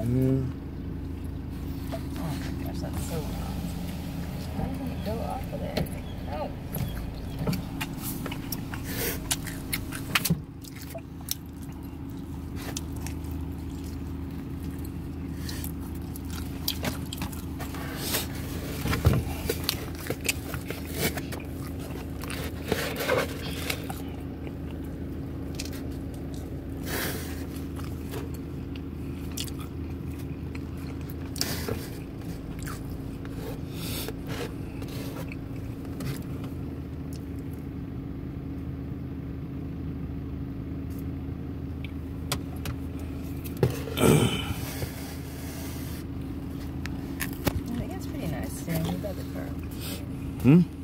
Mm-hmm. Oh my gosh, that's so loud. I think it's pretty nice. Got the car. Hmm?